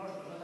mnoštvo